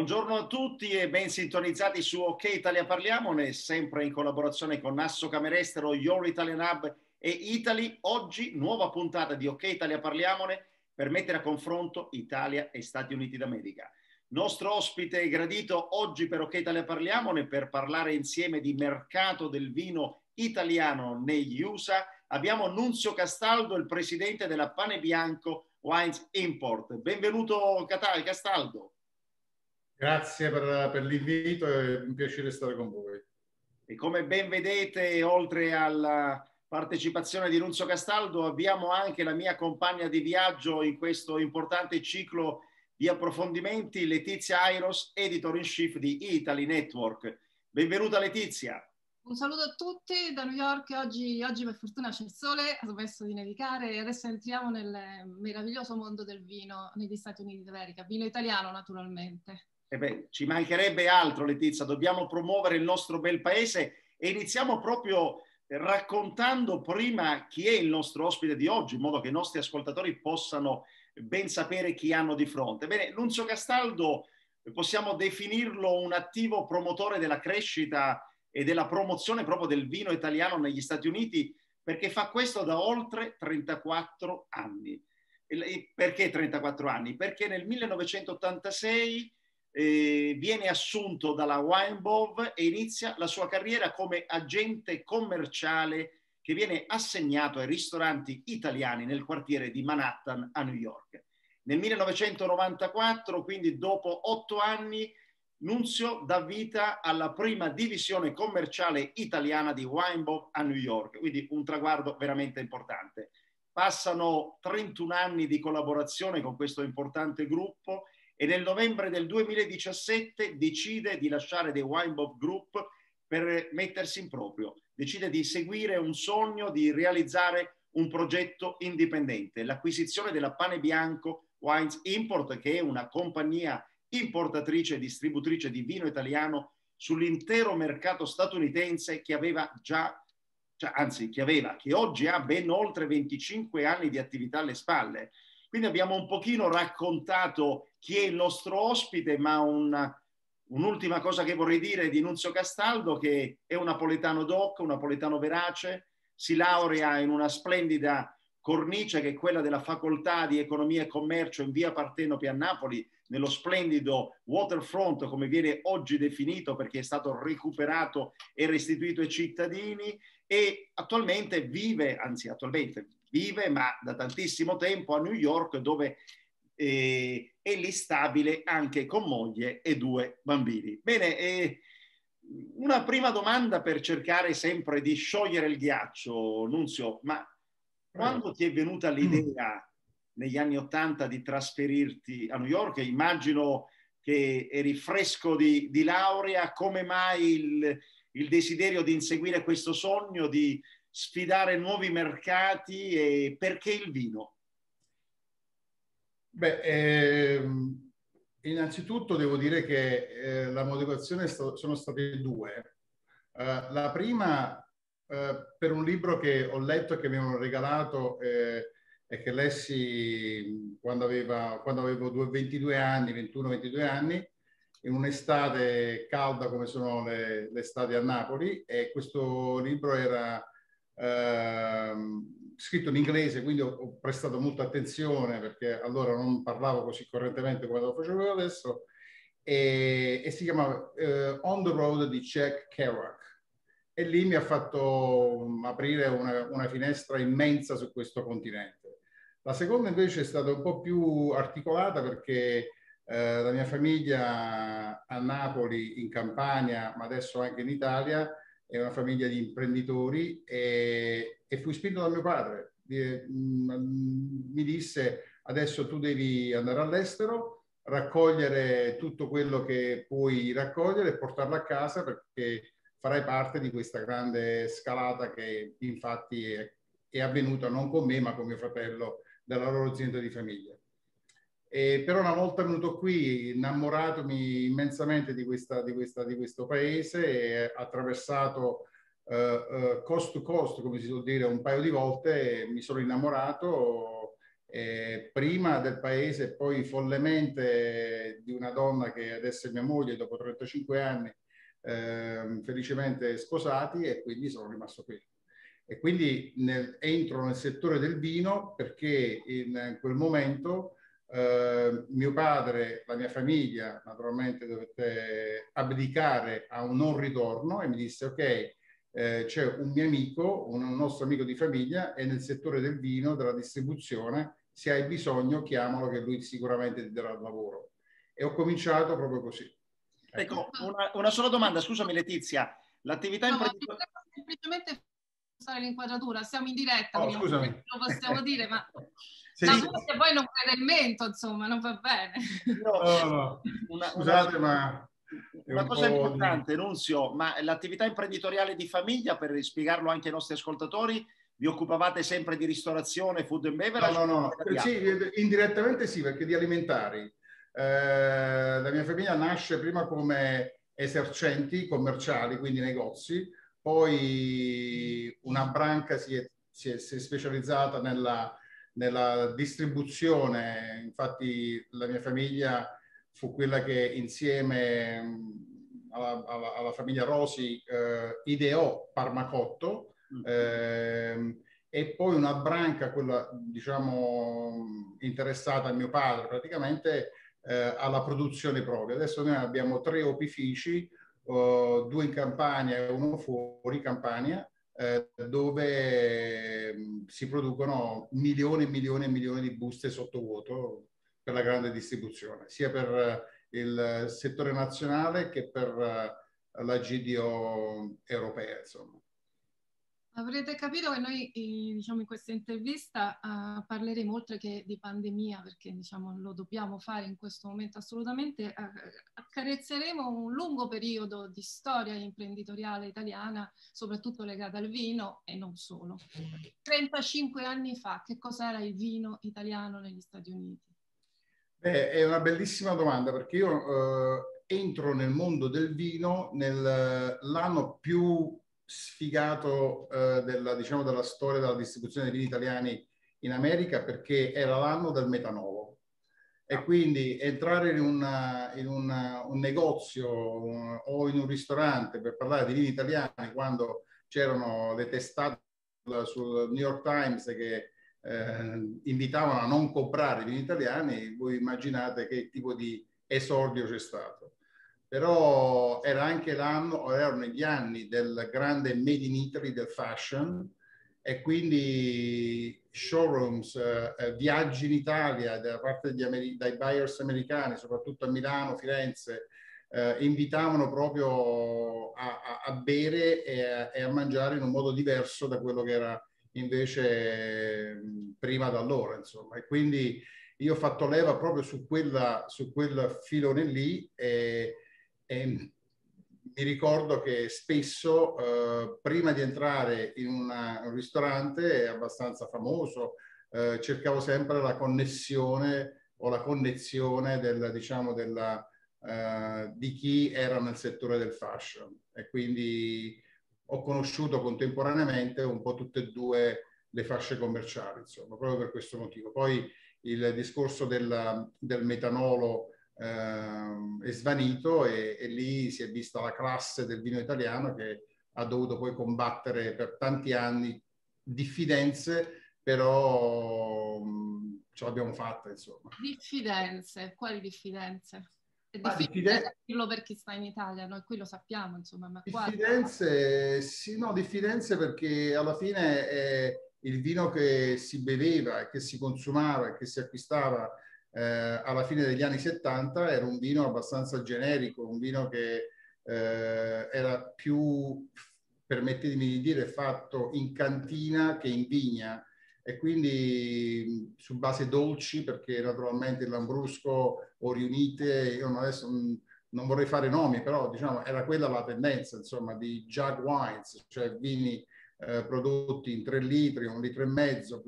Buongiorno a tutti e ben sintonizzati su OK Italia Parliamone, sempre in collaborazione con Nasso Camerestero, Your Italian Hub e Italy. Oggi nuova puntata di OK Italia Parliamone per mettere a confronto Italia e Stati Uniti d'America. Nostro ospite gradito oggi per OK Italia Parliamone per parlare insieme di mercato del vino italiano negli USA. Abbiamo Nunzio Castaldo, il presidente della Pane Bianco Wines Import. Benvenuto Castaldo. Grazie per, per l'invito, è un piacere stare con voi. E come ben vedete, oltre alla partecipazione di Nunzio Castaldo, abbiamo anche la mia compagna di viaggio in questo importante ciclo di approfondimenti, Letizia Airos, editor in chief di Italy Network. Benvenuta Letizia. Un saluto a tutti da New York. Oggi, oggi per fortuna c'è il sole, ha smesso di nevicare e adesso entriamo nel meraviglioso mondo del vino negli Stati Uniti d'America, vino italiano naturalmente. Eh beh, ci mancherebbe altro, Letizia, dobbiamo promuovere il nostro bel paese e iniziamo proprio raccontando prima chi è il nostro ospite di oggi, in modo che i nostri ascoltatori possano ben sapere chi hanno di fronte. Bene, Nunzio Castaldo possiamo definirlo un attivo promotore della crescita e della promozione proprio del vino italiano negli Stati Uniti, perché fa questo da oltre 34 anni. Perché 34 anni? Perché nel 1986 eh, viene assunto dalla Weinbov e inizia la sua carriera come agente commerciale che viene assegnato ai ristoranti italiani nel quartiere di Manhattan a New York. Nel 1994, quindi dopo otto anni, Nunzio dà vita alla prima divisione commerciale italiana di Weinbov a New York, quindi un traguardo veramente importante. Passano 31 anni di collaborazione con questo importante gruppo e nel novembre del 2017 decide di lasciare The Weinbob Group per mettersi in proprio, decide di seguire un sogno, di realizzare un progetto indipendente, l'acquisizione della Pane Bianco Wines Import, che è una compagnia importatrice e distributrice di vino italiano sull'intero mercato statunitense che aveva già, cioè, anzi che aveva, che oggi ha ben oltre 25 anni di attività alle spalle. Quindi abbiamo un pochino raccontato chi è il nostro ospite, ma un, un'ultima cosa che vorrei dire di Nunzio Castaldo, che è un napoletano doc, un napoletano verace, si laurea in una splendida cornice che è quella della facoltà di economia e commercio in via Partenope a Napoli, nello splendido waterfront, come viene oggi definito perché è stato recuperato e restituito ai cittadini e attualmente vive, anzi attualmente vive, ma da tantissimo tempo a New York dove eh, è lì stabile anche con moglie e due bambini. Bene, eh, una prima domanda per cercare sempre di sciogliere il ghiaccio, Nunzio, ma quando ti è venuta l'idea negli anni Ottanta di trasferirti a New York? Immagino che eri fresco di, di laurea, come mai il, il desiderio di inseguire questo sogno, di sfidare nuovi mercati e perché il vino? Beh, ehm, innanzitutto devo dire che eh, la motivazione st- sono state due. Uh, la prima uh, per un libro che ho letto e che mi hanno regalato eh, e che lessi quando, aveva, quando avevo 22 anni, 21-22 anni, in un'estate calda come sono le, le estati a Napoli e questo libro era Ehm, scritto in inglese, quindi ho, ho, prestato molta attenzione perché allora non parlavo così correntemente come lo facevo adesso, e, e si chiama uh, On the Road di Jack Kerouac. E lì mi ha fatto aprire una, una finestra immensa su questo continente. La seconda invece è stata un po' più articolata perché eh, la mia famiglia a Napoli, in Campania, ma adesso anche in Italia, è una famiglia di imprenditori e, e fui spinto da mio padre. Mm, mi disse adesso tu devi andare all'estero, raccogliere tutto quello che puoi raccogliere e portarlo a casa perché farai parte di questa grande scalata che infatti è, è avvenuta non con me ma con mio fratello dalla loro azienda di famiglia. E però una volta venuto qui, innamoratomi immensamente di, questa, di, questa, di questo paese, e attraversato uh, uh, cost to cost, come si suol dire, un paio di volte, mi sono innamorato eh, prima del paese, poi follemente di una donna che adesso è mia moglie dopo 35 anni, eh, felicemente sposati e quindi sono rimasto qui. E quindi nel, entro nel settore del vino perché in quel momento eh, mio padre, la mia famiglia naturalmente dovette abdicare a un non ritorno e mi disse ok, eh, c'è un mio amico, un nostro amico di famiglia, è nel settore del vino, della distribuzione, se hai bisogno chiamalo che lui sicuramente ti darà lavoro. E ho cominciato proprio così. Ecco, una, una sola domanda, scusami Letizia, l'attività no, imprenditoriale... Semplicemente l'inquadratura, siamo in diretta, oh, scusami. lo possiamo dire, ma sì, no, sì. poi non crede il mento, insomma, non va bene. No, no, una, Scusate, una... ma una cosa importante, di... Nunzio, ma l'attività imprenditoriale di famiglia, per spiegarlo anche ai nostri ascoltatori, vi occupavate sempre di ristorazione, food and beverage? No, no, no, sì, indirettamente sì, perché di alimentari. Eh, la mia famiglia nasce prima come esercenti commerciali, quindi negozi, poi una branca si è, si è, si è specializzata nella, nella distribuzione, infatti la mia famiglia fu quella che insieme alla, alla, alla famiglia Rosi eh, ideò Parmacotto eh, e poi una branca, quella diciamo interessata a mio padre praticamente eh, alla produzione propria. Adesso noi abbiamo tre opifici, uh, due in Campania e uno fuori Campania, eh, dove si producono milioni e milioni e milioni di buste sottovuoto per la grande distribuzione, sia per eh, il settore nazionale che per eh, la GDO europea. Insomma. Avrete capito che noi diciamo, in questa intervista uh, parleremo oltre che di pandemia, perché diciamo, lo dobbiamo fare in questo momento assolutamente, uh, accarezzeremo un lungo periodo di storia imprenditoriale italiana, soprattutto legata al vino e non solo. 35 anni fa, che cos'era il vino italiano negli Stati Uniti? Beh, è una bellissima domanda perché io uh, entro nel mondo del vino nell'anno più sfigato eh, della, diciamo, della storia della distribuzione dei vini italiani in America perché era l'anno del metanolo. E ah. quindi entrare in, una, in una, un negozio un, o in un ristorante per parlare di vini italiani quando c'erano le testate sul New York Times che eh, invitavano a non comprare vini italiani, voi immaginate che tipo di esordio c'è stato però era anche l'anno, erano gli anni del grande Made in Italy del fashion e quindi showrooms, eh, viaggi in Italia da parte degli, dai buyers americani, soprattutto a Milano, Firenze, eh, invitavano proprio a, a, a bere e a, e a, mangiare in un modo diverso da quello che era invece prima da allora, insomma. E quindi io ho fatto leva proprio su, quella, su quel filone lì e, e mi ricordo che spesso, eh, prima di entrare in una, un ristorante abbastanza famoso, eh, cercavo sempre la connessione o la connezione del, diciamo, della, eh, di chi era nel settore del fashion. E quindi ho conosciuto contemporaneamente un po' tutte e due le fasce commerciali, insomma, proprio per questo motivo. Poi il discorso della, del metanolo eh, è svanito e, e, lì si è vista la classe del vino italiano che ha dovuto poi combattere per tanti anni diffidenze, però mh, ce l'abbiamo fatta insomma. Diffidenze, quali diffidenze? È difficile dirlo per chi sta in Italia, noi qui lo sappiamo, insomma. Ma diffidenze, sì, no, diffidenze perché alla fine è il vino che si beveva e che si consumava e che si acquistava eh, alla fine degli anni 70 era un vino abbastanza generico, un vino che eh, era più, permettetemi di dire, fatto in cantina che in vigna. E quindi su base dolci perché naturalmente il Lambrusco o Riunite, io adesso non vorrei fare nomi, però diciamo era quella la tendenza insomma di jug wines, cioè vini eh, prodotti in tre litri, un litro e mezzo,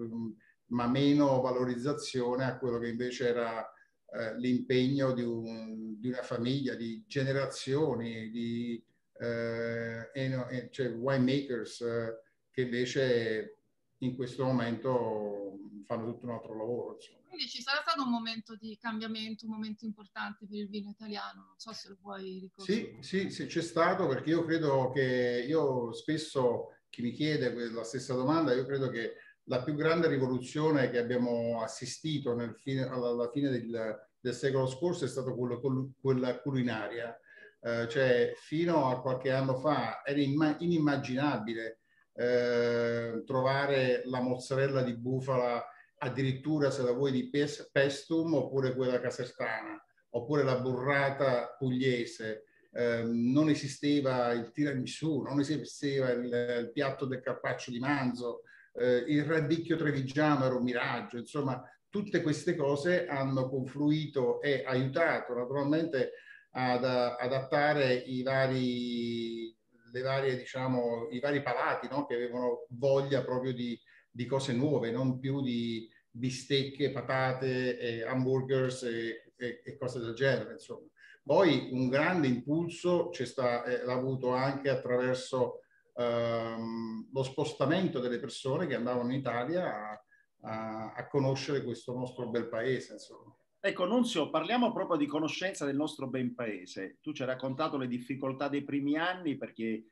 ma meno valorizzazione a quello che invece era eh, l'impegno di, un, di, una famiglia, di generazioni, di eh, cioè winemakers eh, che invece in questo momento fanno tutto un altro lavoro. Insomma. Quindi ci sarà stato un momento di cambiamento, un momento importante per il vino italiano, non so se lo puoi ricordare. Sì, sì, sì, c'è stato perché io credo che, io spesso chi mi chiede la stessa domanda, io credo che la più grande rivoluzione che abbiamo assistito fine, alla fine del, del, secolo scorso è stata quello, quella culinaria. Eh, cioè, fino a qualche anno fa era inimmaginabile eh, trovare la mozzarella di bufala addirittura se la vuoi di pestum oppure quella casertana oppure la burrata pugliese. Eh, non esisteva il tiramisù, non esisteva il, il piatto del carpaccio di manzo, eh, il radicchio trevigiano era un miraggio, insomma tutte queste cose hanno confluito e aiutato naturalmente ad adattare i vari, varie, diciamo, i vari palati no? che avevano voglia proprio di, di, cose nuove, non più di bistecche, patate, e hamburgers e, e, e, cose del genere. Insomma. Poi un grande impulso sta, eh, l'ha avuto anche attraverso ehm, lo spostamento delle persone che andavano in Italia a, a, a conoscere questo nostro bel paese. Insomma. Ecco, Nunzio, parliamo proprio di conoscenza del nostro ben paese. Tu ci hai raccontato le difficoltà dei primi anni perché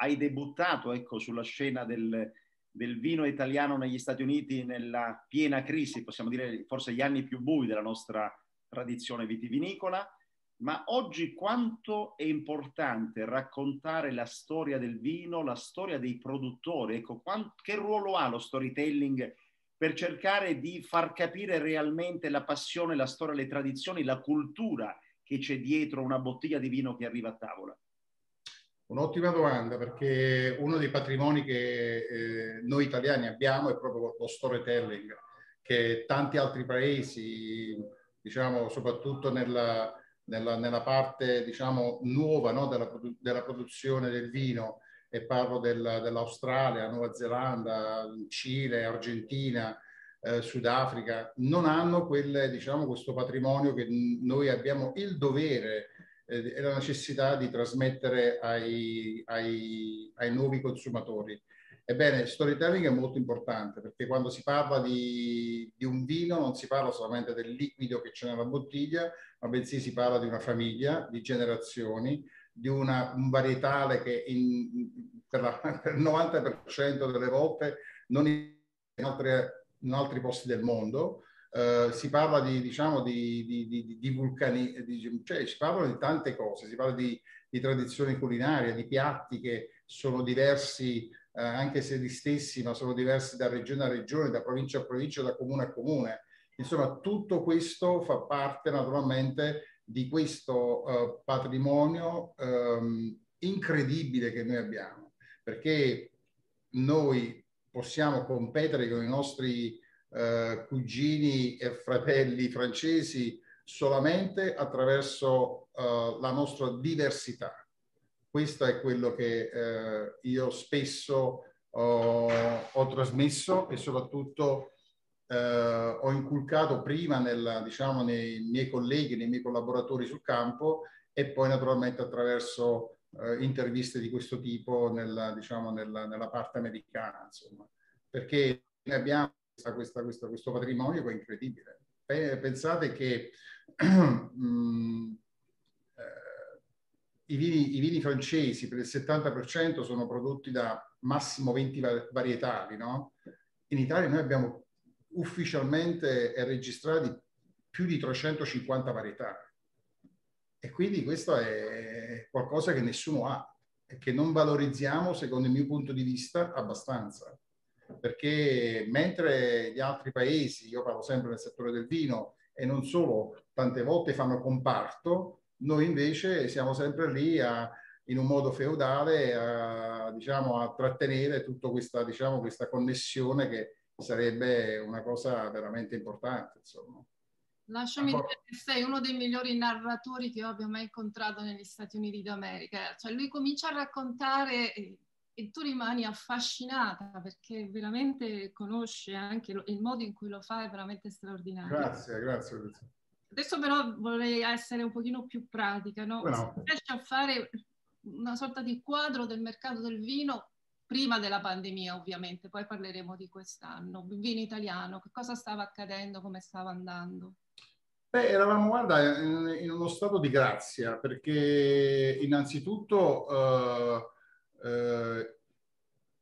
hai debuttato ecco, sulla scena del, del, vino italiano negli Stati Uniti nella piena crisi, possiamo dire forse gli anni più bui della nostra tradizione vitivinicola. Ma oggi quanto è importante raccontare la storia del vino, la storia dei produttori? Ecco, quant- che ruolo ha lo storytelling per cercare di far capire realmente la passione, la storia, le tradizioni, la cultura che c'è dietro una bottiglia di vino che arriva a tavola? Un'ottima domanda perché uno dei patrimoni che eh, noi italiani abbiamo è proprio lo storytelling, che tanti altri paesi, diciamo soprattutto nella, nella, nella parte diciamo, nuova no, della, della, produzione del vino, e parlo del, dell'Australia, Nuova Zelanda, Cile, Argentina, eh, Sudafrica, non hanno quelle, diciamo, questo patrimonio che noi abbiamo il dovere eh, e la necessità di trasmettere ai, ai, ai nuovi consumatori. Ebbene, storytelling è molto importante perché quando si parla di, di, un vino non si parla solamente del liquido che c'è nella bottiglia, ma bensì si parla di una famiglia, di generazioni, di una, un varietale che in, per, la, per, il 90% delle volte non in, altre, in altri posti del mondo. Uh, si parla di, diciamo, di, di, di, di vulcani, cioè si parla di tante cose, si parla di, tradizioni culinarie, di piatti che sono diversi uh, anche se gli stessi, ma sono diversi da regione a regione, da provincia a provincia, da comune a comune. Insomma, tutto questo fa parte naturalmente di questo uh, patrimonio um, incredibile che noi abbiamo, perché noi possiamo competere con i nostri uh, cugini e fratelli francesi solamente attraverso uh, la nostra diversità. Questo è quello che io spesso ho, ho trasmesso e soprattutto eh, ho inculcato prima nel, diciamo, nei miei colleghi, nei miei collaboratori sul campo e poi naturalmente attraverso eh, interviste di questo tipo nella, diciamo, nella, nella parte americana, insomma, perché noi abbiamo questa, questa, questo patrimonio che è incredibile. Pensate che eh, i, vini, i, vini, francesi per il 70% sono prodotti da massimo 20 varietali, no? In Italia noi abbiamo ufficialmente registrati più di 350 varietà. E quindi questo è qualcosa che nessuno ha e che non valorizziamo, secondo il mio punto di vista, abbastanza. Perché mentre gli altri paesi, io parlo sempre del settore del vino, e non solo, tante volte fanno comparto, noi invece siamo sempre lì a, in un modo feudale a, diciamo, a trattenere tutta questa, diciamo, questa connessione che sarebbe una cosa veramente importante. Insomma. Lasciami dire che sei uno dei migliori narratori che io abbia mai incontrato negli Stati Uniti d'America. Cioè lui comincia a raccontare e, e tu rimani affascinata perché veramente conosce anche lo, il modo in cui lo fa è veramente straordinario. Grazie, grazie. Adesso però vorrei essere un pochino più pratica, no? Bueno. Se riesci a fare una sorta di quadro del mercato del vino prima della pandemia ovviamente, poi parleremo di quest'anno. Il vino italiano, che cosa stava accadendo, come stava andando? Beh, eravamo, guarda, in, in uno stato di grazia, perché innanzitutto eh, eh,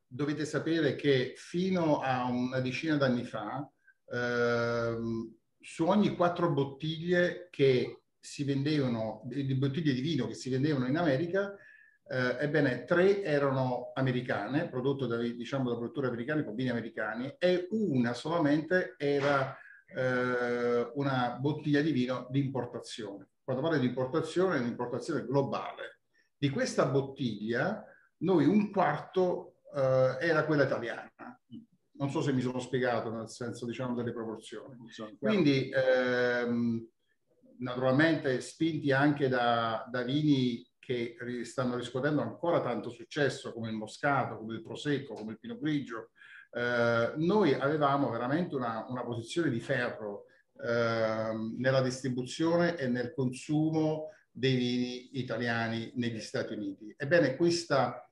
dovete sapere che fino a una decina d'anni fa, eh, su ogni quattro bottiglie che si vendevano, di bottiglie di vino che si vendevano in America, eh, ebbene, tre erano americane, prodotte da, diciamo, da produttori americani, bambini americani, e una solamente era eh, una bottiglia di vino di importazione. Quando parlo di importazione, è un'importazione globale. Di questa bottiglia, noi un quarto eh, era quella italiana. Non so se mi sono spiegato nel senso, diciamo, delle proporzioni. Quindi, ehm, naturalmente, spinti anche da, da vini che stanno riscuotendo ancora tanto successo come il Moscato, come il Prosecco, come il Pino Grigio, eh, noi avevamo veramente una, una posizione di ferro eh, nella distribuzione e nel consumo dei vini italiani negli Stati Uniti. Ebbene, questa,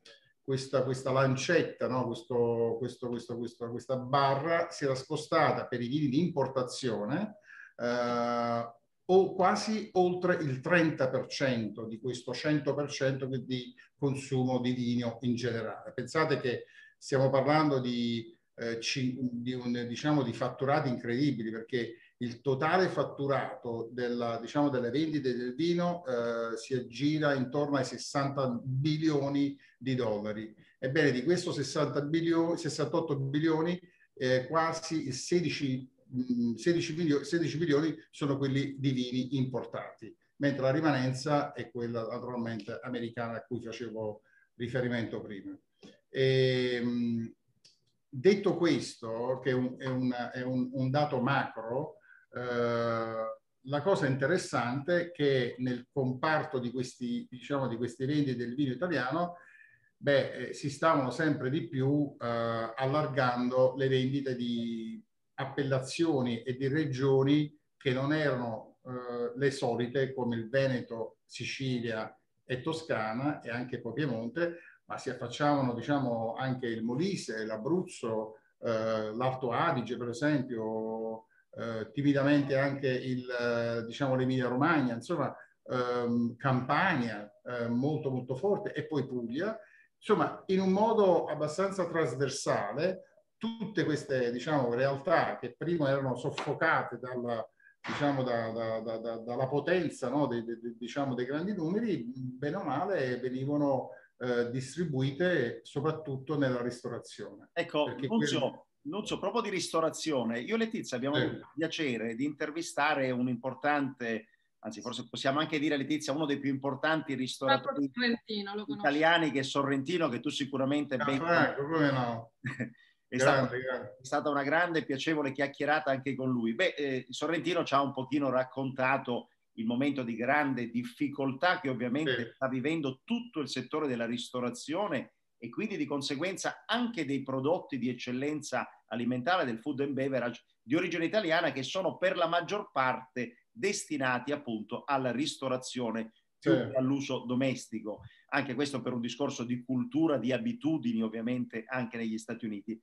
questa, questa lancetta, no? questo, questo, questa barra si era spostata per i vini di importazione eh, o quasi oltre il 30% di questo 100% di consumo di vino in generale. Pensate che stiamo parlando di, eh, di, un, diciamo, di fatturati incredibili perché il totale fatturato della, diciamo, delle vendite del vino eh, si aggira intorno ai 60 bilioni di dollari. Ebbene, di questo 60 bilioni, 68 bilioni, eh, quasi il 16 16 milioni, 16 milioni sono quelli di vini importati, mentre la rimanenza è quella naturalmente americana a cui facevo riferimento prima. E, ehm, detto questo, che è un, è un, è un, un dato macro, eh, la cosa interessante è che nel comparto di questi, diciamo, di questi vendite del vino italiano beh, eh, si stavano sempre di più eh, allargando le vendite di appellazioni e di regioni che non erano eh, le solite come il Veneto, Sicilia e Toscana e anche Piemonte, ma si affacciavano diciamo anche il Molise, l'Abruzzo, eh, l'Alto Adige per esempio, eh, timidamente anche il, eh, diciamo, l'Emilia Romagna, insomma ehm, Campania eh, molto molto forte e poi Puglia, insomma in un modo abbastanza trasversale tutte queste diciamo, realtà che prima erano soffocate dalla, diciamo, da, da, da, dalla potenza no? de, de, de, diciamo, dei grandi numeri, bene o male venivano eh, distribuite soprattutto nella ristorazione. Ecco, Nunzio, quelli... Nunzio, proprio di ristorazione, io e Letizia abbiamo sì. avuto il piacere di intervistare un importante anzi forse possiamo anche dire Letizia, uno dei più importanti ristoratori italiani che è Sorrentino, che tu sicuramente ah, ben... Franco, come no? È, grande, stata, grande. è, stata, una grande e piacevole chiacchierata anche con lui. Beh, eh, Sorrentino ci ha un pochino raccontato il momento di grande difficoltà che ovviamente sì. sta vivendo tutto il settore della ristorazione e quindi di conseguenza anche dei prodotti di eccellenza alimentare del food and beverage di origine italiana che sono per la maggior parte destinati appunto alla ristorazione più sì. all'uso domestico. Anche questo per un discorso di cultura, di abitudini ovviamente anche negli Stati Uniti.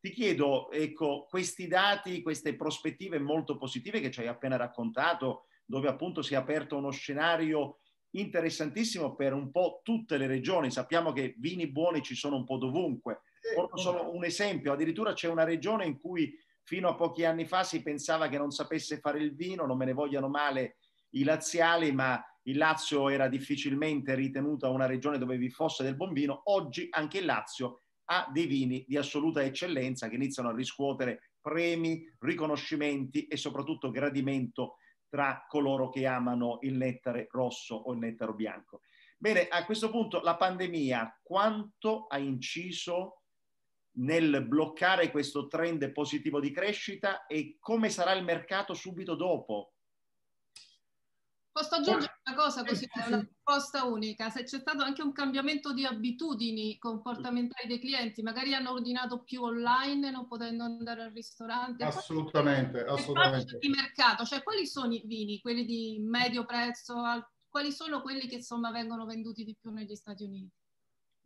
Ti chiedo, ecco, questi dati, queste prospettive molto positive che ci hai appena raccontato, dove appunto si è aperto uno scenario interessantissimo per un po' tutte le regioni. Sappiamo che vini buoni ci sono un po' dovunque. Porto solo un esempio, addirittura c'è una regione in cui fino a pochi anni fa si pensava che non sapesse fare il vino, non me ne vogliano male i laziali, ma il Lazio era difficilmente ritenuta una regione dove vi fosse del buon vino. Oggi anche il Lazio ha dei vini di assoluta eccellenza che iniziano a riscuotere premi, riconoscimenti e soprattutto gradimento tra coloro che amano il nettare rosso o il nettaro bianco. Bene, a questo punto la pandemia quanto ha inciso nel bloccare questo trend positivo di crescita e come sarà il mercato subito dopo? Posso aggiungere una cosa così, una risposta unica, se c'è stato anche un cambiamento di abitudini comportamentali dei clienti, magari hanno ordinato più online non potendo andare al ristorante. Assolutamente, poi, assolutamente. Di mercato, cioè quali sono i vini, quelli di medio prezzo, quali sono quelli che insomma vengono venduti di più negli Stati Uniti?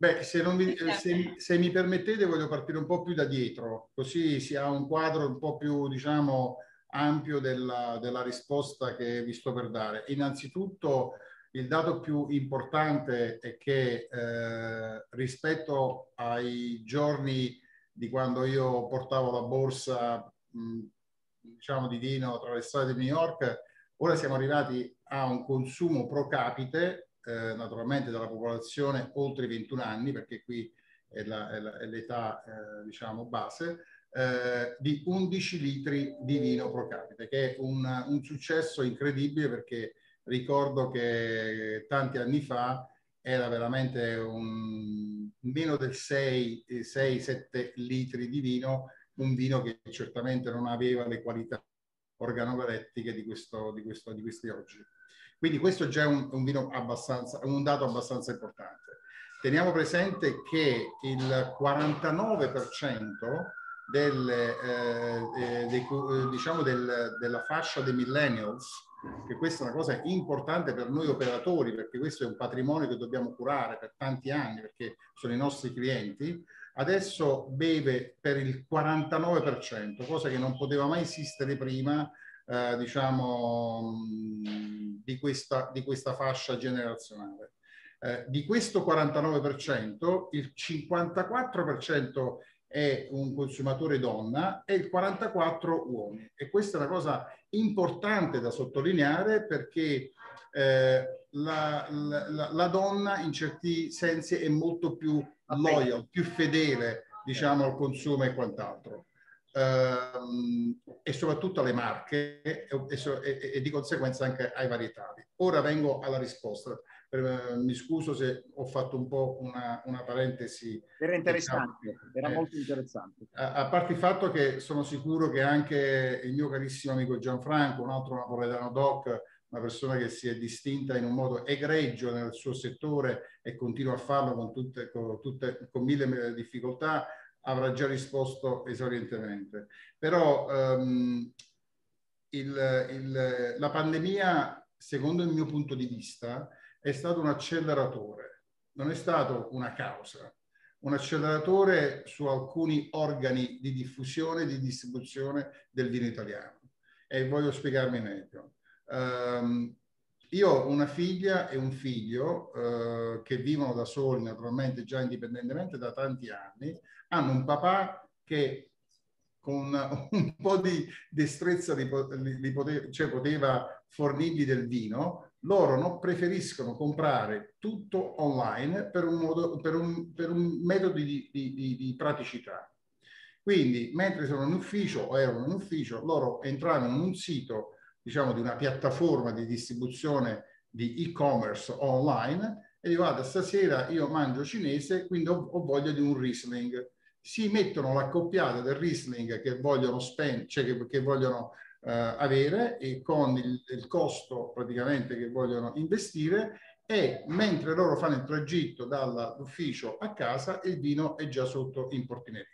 Beh, se, mi, se, se, mi permettete voglio partire un po' più da dietro, così si ha un quadro un po' più, diciamo, ampio della, della risposta che vi sto per dare. Innanzitutto il dato più importante è che eh, rispetto ai giorni di quando io portavo la borsa mh, diciamo di vino tra le strade di New York, ora siamo arrivati a un consumo pro capite eh, naturalmente dalla popolazione oltre i 21 anni, perché qui è, l'età eh, diciamo base, eh, di 11 litri di vino pro capite, che è un, un, successo incredibile perché ricordo che tanti anni fa era veramente un, meno del 6-7 litri di vino, un vino che certamente non aveva le qualità organolettiche di, questo, di, questo, di questi oggi. Quindi questo è già un, un, vino abbastanza, un dato abbastanza importante. Teniamo presente che il 49% delle, eh, eh dei, eh, diciamo del, della fascia dei millennials, che questa è una cosa importante per noi operatori, perché questo è un patrimonio che dobbiamo curare per tanti anni, perché sono i nostri clienti, adesso beve per il 49%, cosa che non poteva mai esistere prima eh, diciamo, di questa, di questa fascia generazionale. Eh, di questo 49%, il 54% è un consumatore donna e il 44% uomini. E questa è una cosa importante da sottolineare perché eh, la, la, la, donna in certi sensi è molto più loyal, più fedele diciamo al consumo e quant'altro ehm, e soprattutto alle marche e, e, e, di conseguenza anche ai varietali. Ora vengo alla risposta. Eh, mi scuso se ho fatto un po' una, una parentesi. Era interessante, diciamo, era eh, molto interessante. A, a, parte il fatto che sono sicuro che anche il mio carissimo amico Gianfranco, un altro napoletano doc, una persona che si è distinta in un modo egregio nel suo settore e continua a farlo con, tutte, con, tutte, con mille difficoltà, avrà già risposto esaurientemente. Però um, il, il, la pandemia, secondo il mio punto di vista, è stato un acceleratore, non è stato una causa, un acceleratore su alcuni organi di diffusione e di distribuzione del vino italiano. E voglio spiegarmi meglio. Um, io ho una figlia e un figlio uh, che vivono da soli, naturalmente già indipendentemente da tanti anni, hanno un papà che con un po' di destrezza li, li poteva, cioè poteva fornirgli del vino, loro no, preferiscono comprare tutto online per un, modo, per un, per un metodo di, di, di, di, praticità. Quindi, mentre sono in ufficio o erano in ufficio, loro entravano in un sito, diciamo, di una piattaforma di distribuzione di e-commerce online e dico, guarda, stasera io mangio cinese, quindi ho, ho voglia di un Riesling si mettono l'accoppiata del Riesling che vogliono, spend- cioè che, che vogliono eh, avere e con il, il, costo praticamente che vogliono investire e mentre loro fanno il tragitto dall'ufficio a casa il vino è già sotto in portineria.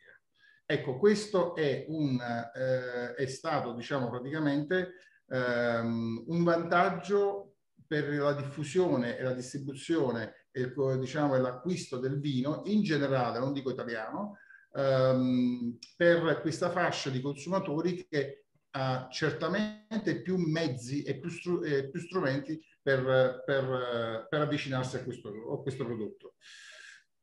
Ecco, questo è, un, eh, è stato diciamo praticamente ehm, un vantaggio per la diffusione e la distribuzione e diciamo, l'acquisto del vino in generale, non dico italiano, ehm, per questa fascia di consumatori che ha certamente più mezzi e più, str eh, più strumenti per, per, per, avvicinarsi a questo, a questo prodotto.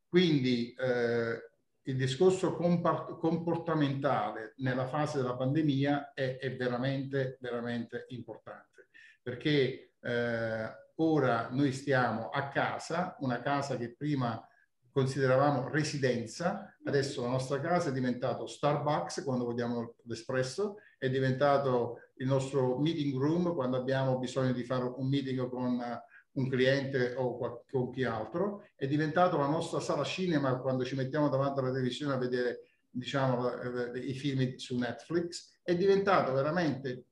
Quindi eh, il discorso comportamentale nella fase della pandemia è, è veramente, veramente importante. Perché eh, ora noi stiamo a casa, una casa che prima consideravamo residenza, adesso la nostra casa è diventato Starbucks quando vogliamo l'espresso, è diventato il nostro meeting room quando abbiamo bisogno di fare un meeting con un cliente o con chi altro, è diventato la nostra sala cinema quando ci mettiamo davanti alla televisione a vedere diciamo, eh, i film su Netflix, è diventato veramente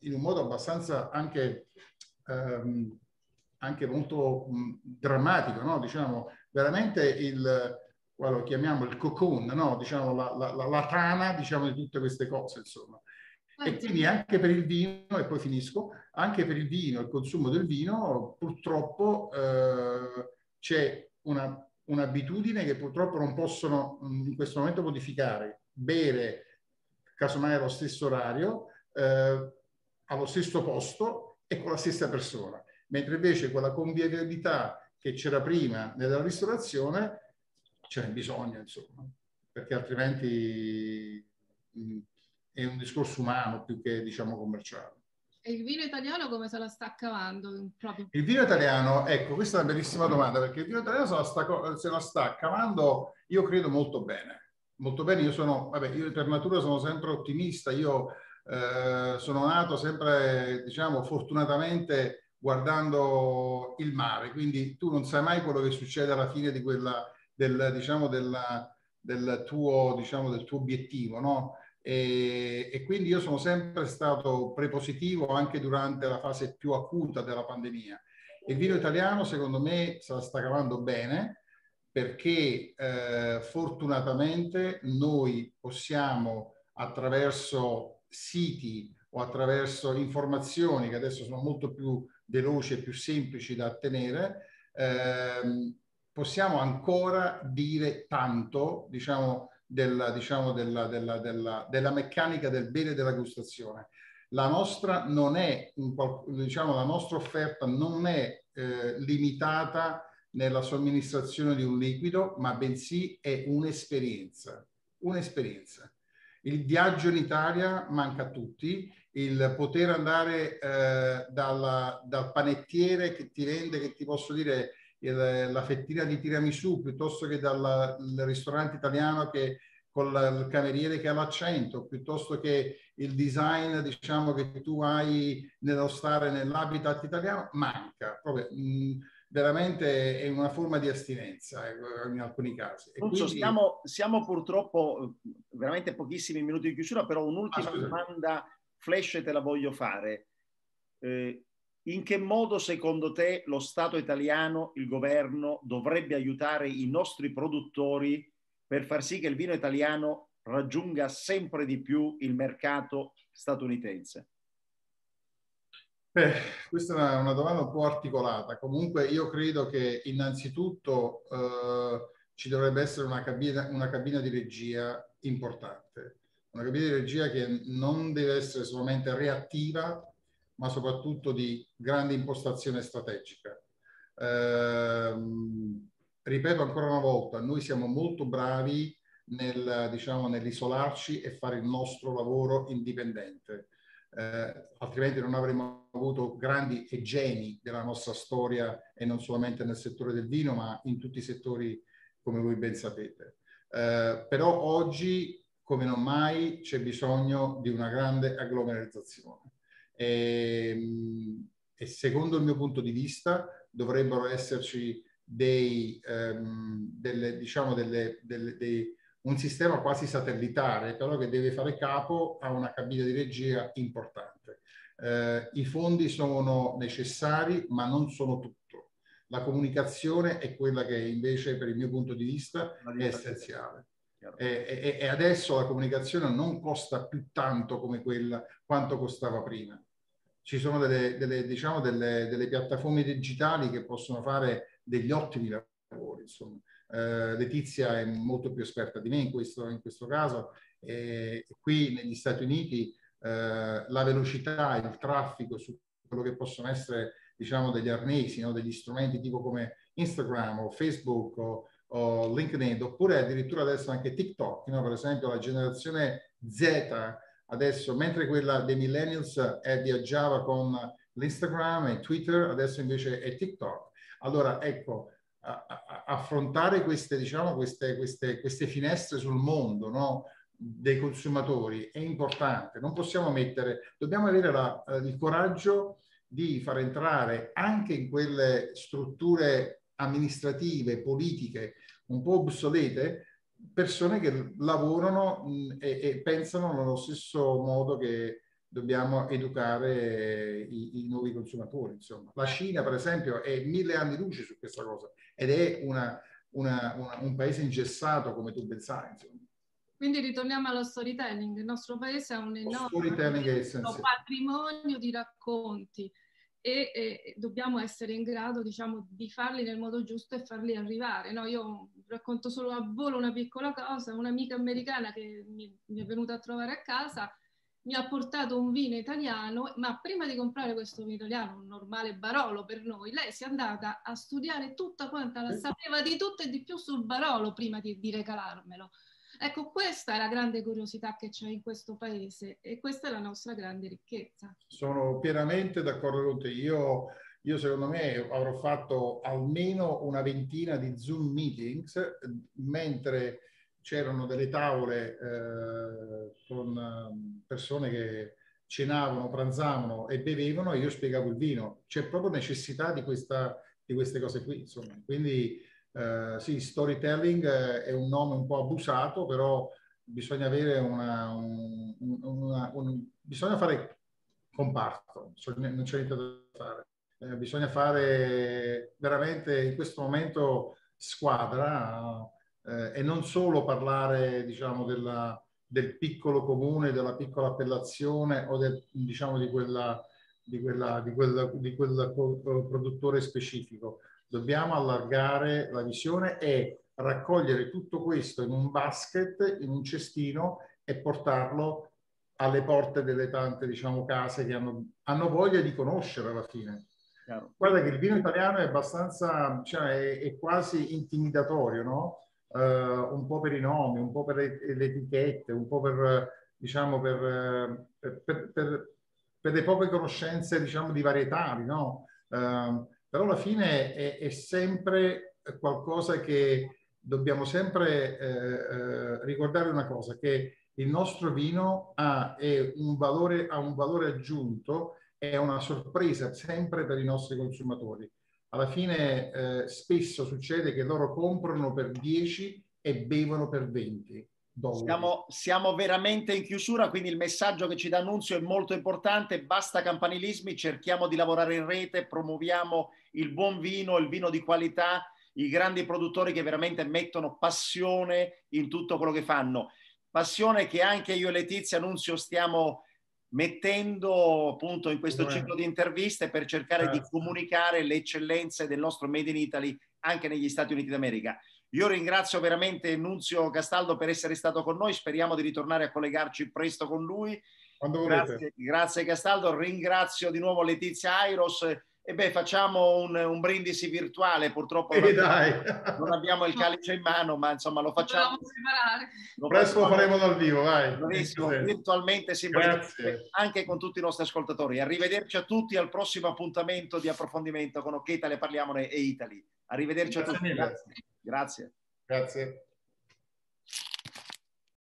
in un modo abbastanza anche, um, anche molto um, drammatico, no? diciamo, veramente il, lo chiamiamo il cocoon, no? diciamo la, la, la, la, tana diciamo, di tutte queste cose, insomma. E quindi anche per il vino, e poi finisco, anche per il vino, il consumo del vino, purtroppo eh, c'è una un'abitudine che purtroppo non possono in questo momento modificare, bere casomai allo stesso orario, eh, allo stesso posto e con la stessa persona, mentre invece quella convivialità che c'era prima nella ristorazione ce n'è bisogno, insomma, perché altrimenti mh, è un discorso umano più che diciamo commerciale. E il vino italiano come se la sta cavando? Proprio? Il vino italiano, ecco, questa è una bellissima domanda, perché il vino italiano se la sta, se la sta cavando, io credo molto bene. Molto bene, io sono, vabbè, io per natura sono sempre ottimista, io eh, sono nato sempre, diciamo, fortunatamente guardando il mare, quindi tu non sai mai quello che succede alla fine di quella, del, diciamo, della, del, tuo, diciamo, del tuo obiettivo, no? E, e, quindi io sono sempre stato prepositivo anche durante la fase più acuta della pandemia. Il vino italiano secondo me se la sta cavando bene perché eh, fortunatamente noi possiamo attraverso siti o attraverso informazioni che adesso sono molto più veloci e più semplici da ottenere, ehm, possiamo ancora dire tanto, diciamo, della, diciamo, della, della, della, della meccanica del bene e della gustazione. La nostra non è, diciamo, la nostra offerta non è eh, limitata nella somministrazione di un liquido, ma bensì è un'esperienza, un'esperienza. Il viaggio in Italia manca a tutti, il poter andare eh, dalla, dal panettiere che ti vende, che ti posso dire, il, la fettina di tiramisù piuttosto che dal ristorante italiano che con il cameriere che ha l'accento, piuttosto che il design diciamo che tu hai nello stare nell'habitat italiano, manca. Proprio, mh, veramente è una forma di astinenza eh, in alcuni casi. Quindi... Siamo, siamo, purtroppo veramente pochissimi minuti di chiusura, però un'ultima ah, domanda flash te la voglio fare. Eh, in che modo secondo te lo Stato italiano, il governo, dovrebbe aiutare i nostri produttori per far sì che il vino italiano raggiunga sempre di più il mercato statunitense? Eh, questa è una, domanda un po' articolata. Comunque io credo che innanzitutto eh, ci dovrebbe essere una cabina, una cabina di regia importante. Una cabina di regia che non deve essere solamente reattiva, ma soprattutto di grande impostazione strategica. Eh, ripeto ancora una volta, noi siamo molto bravi nel, diciamo, nell'isolarci e fare il nostro lavoro indipendente. Eh, altrimenti non avremmo avuto grandi e geni della nostra storia e non solamente nel settore del vino, ma in tutti i settori come voi ben sapete. Eh, però oggi, come non mai, c'è bisogno di una grande agglomerizzazione. E, ehm, e secondo il mio punto di vista dovrebbero esserci dei, um, delle, diciamo delle, delle, dei, un sistema quasi satellitare, però che deve fare capo a una cabina di regia importante. Eh, I fondi sono necessari, ma non sono tutto. La comunicazione è quella che invece, per il mio punto di vista, è essenziale. E, e, e, adesso la comunicazione non costa più tanto come quella quanto costava prima. Ci sono delle, delle, diciamo delle, delle piattaforme digitali che possono fare degli ottimi lavori. Insomma. Eh, Letizia è molto più esperta di me in questo, in questo caso. E qui negli Stati Uniti eh, la velocità, il traffico su quello che possono essere diciamo degli arnesi, no? degli strumenti tipo come Instagram o Facebook o, o LinkedIn, oppure addirittura adesso anche TikTok, no? per esempio la generazione Z adesso, mentre quella dei millennials è, viaggiava con l'Instagram e Twitter, adesso invece è TikTok. Allora, ecco, a, a, affrontare queste, diciamo, queste, queste, queste finestre sul mondo, no? dei consumatori è importante. Non possiamo mettere, dobbiamo avere la, il coraggio di far entrare anche in quelle strutture amministrative, politiche un po' obsolete, persone che lavorano mh, e, e, pensano nello stesso modo che dobbiamo educare i, i, nuovi consumatori. Insomma. La Cina, per esempio, è mille anni luce su questa cosa ed è una, una, una, un paese ingessato, come tu ben sai. Insomma. Quindi ritorniamo allo storytelling. Il nostro paese ha un enorme patrimonio di racconti e, e, dobbiamo essere in grado diciamo, di farli nel modo giusto e farli arrivare. No, io racconto solo a volo una piccola cosa, un'amica americana che mi, mi, è venuta a trovare a casa mi ha portato un vino italiano, ma prima di comprare questo vino italiano, un normale Barolo per noi, lei si è andata a studiare tutta quanta, la sapeva di tutto e di più sul Barolo prima di, di regalarmelo. Ecco, questa è la grande curiosità che c'è in questo paese e questa è la nostra grande ricchezza. Sono pienamente d'accordo con te. Io, io secondo me avrò fatto almeno una ventina di Zoom meetings mentre c'erano delle tavole eh, con ehm, persone che cenavano, pranzavano e bevevano e io spiegavo il vino. C'è proprio necessità di, questa, di queste cose qui, insomma. Quindi Uh, sì, storytelling è un nome un po' abusato, però bisogna avere una, un, una un, bisogna fare comparto, non c'è niente da fare. Eh, bisogna fare veramente in questo momento squadra eh, e non solo parlare, diciamo, della, del piccolo comune, della piccola appellazione o del, diciamo, di, quella, di, quella, di, quella, di quel produttore specifico Dobbiamo allargare la visione e raccogliere tutto questo in un basket, in un cestino e portarlo alle porte delle tante diciamo, case che hanno, hanno voglia di conoscere alla fine. Chiaro. Guarda che il vino italiano è abbastanza, cioè è, è quasi intimidatorio, no? Uh, un po' per i nomi, un po' per le, le etichette, un po' per, diciamo, per, per, per, le poche conoscenze, diciamo, di varietali, no? Uh, però alla fine è, è sempre qualcosa che dobbiamo sempre eh, eh, ricordare una cosa, che il nostro vino ha un, valore, ha un valore aggiunto, è una sorpresa sempre per i nostri consumatori. Alla fine eh, spesso succede che loro comprano per 10 e bevono per 20. Siamo, siamo, veramente in chiusura, quindi il messaggio che ci dà Annunzio è molto importante, basta campanilismi, cerchiamo di lavorare in rete, promuoviamo il buon vino, il vino di qualità, i grandi produttori che veramente mettono passione in tutto quello che fanno. Passione che anche io e Letizia Annunzio stiamo mettendo appunto in questo ciclo di interviste per cercare di comunicare le eccellenze del nostro Made in Italy anche negli Stati Uniti d'America. Io ringrazio veramente Nunzio Castaldo per essere stato con noi, speriamo di ritornare a collegarci presto con lui. Grazie, grazie, Castaldo, ringrazio di nuovo Letizia Airos e beh facciamo un, un brindisi virtuale, purtroppo non, non, abbiamo il calice in mano, ma insomma lo facciamo. Lo Presto lo faremo dal vivo, vai. virtualmente, anche con tutti i nostri ascoltatori. Arrivederci a tutti al prossimo appuntamento di approfondimento con Ok Italia Parliamone e Italy. Arrivederci grazie a tutti. Grazie. Grazie. Grazie.